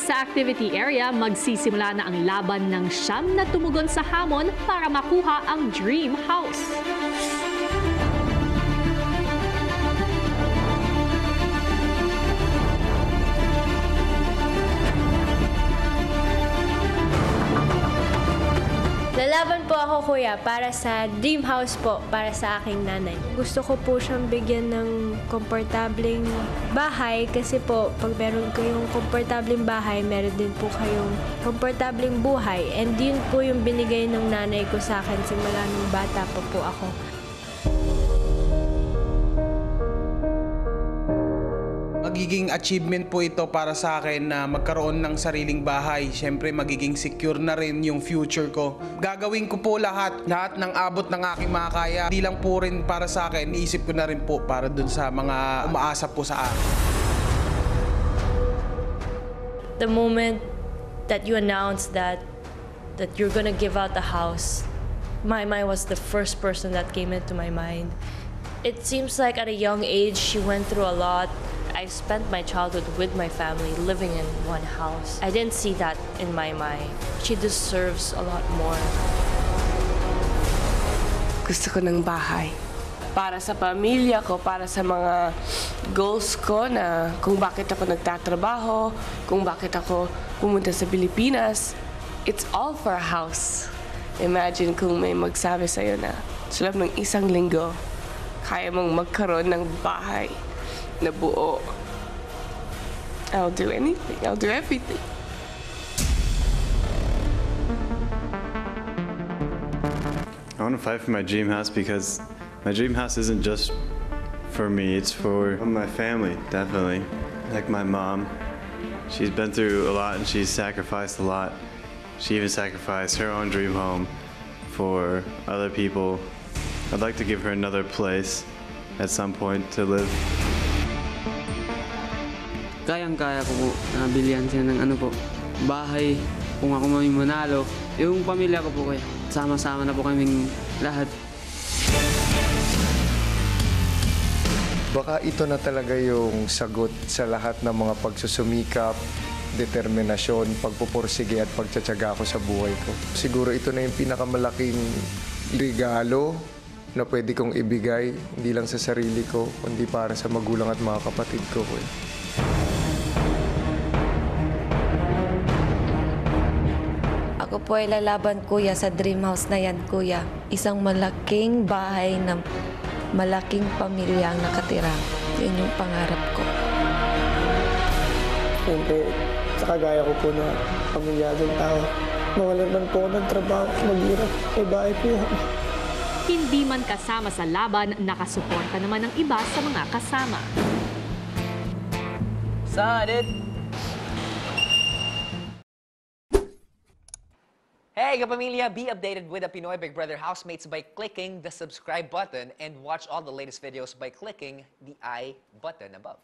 Sa activity area, magsisimula na ang laban ng siyam na tumugon sa hamon para makuha ang dream house. Lalaban po ako kuya para sa dream house po, para sa aking nanay. Gusto ko po siyang bigyan ng komportableng bahay kasi po pag meron kayong komportableng bahay, meron din po kayong komportableng buhay. And yun po yung binigay ng nanay ko sa akin simula nung bata pa po ako. Magiging achievement po ito para sa akin na magkaroon ng sariling bahay. Siyempre, magiging secure na rin yung future ko. Gagawin ko po lahat, lahat ng abot ng aking makakaya. Hindi lang po rin para sa akin, iisip ko na rin po para dun sa mga umaasa po sa akin. the moment that you announced that that you're gonna give out the house, my mind was the first person that came into my mind. It seems like at a young age she went through a lot. I spent my childhood with my family living in one house. I didn't see that in my mind. She deserves a lot more. gusto ko ng bahay. Para sa pamilya ko, para sa mga goals ko na kung bakit ako nagtatrabaho, kung bakit ako pumunta sa Pilipinas. It's all for a house. Imagine kung may magsabi sa'yo na sa loob ng isang linggo, kaya mong magkaroon ng bahay I'll do anything. I'll do everything. I want to fight for my dream house because my dream house isn't just for me, it's for my family, definitely. Like my mom, she's been through a lot and she's sacrificed a lot. She even sacrificed her own dream home for other people. I'd like to give her another place at some point to live. Kayang-kaya ko po na bilihan siya ng ano po, bahay, kung ako may manalo. Yung pamilya ko po kaya, sama-sama na po kaming lahat. Baka ito na talaga yung sagot sa lahat ng mga pagsusumikap, determinasyon, pagpupursige at pagtsatsaga ko sa buhay ko. Siguro ito na yung pinakamalaking regalo na pwede kong ibigay, hindi lang sa sarili ko, kundi para sa magulang at mga kapatid ko. eh. Ako po ay lalaban kuya sa dream house na yan kuya. Isang malaking bahay na malaking pamilya ang nakatira. Yun yung pangarap ko. Siyempre, sa kagaya ko po na pamilyadong tao, mawalan man po ng trabaho, maghirap, may bahay po. Hindi man kasama sa laban, nakasuporta naman ng iba sa mga kasama. Hey, kapamilya! Be updated with the Pinoy Big Brother housemates by clicking the subscribe button and watch all the latest videos by clicking the I button above.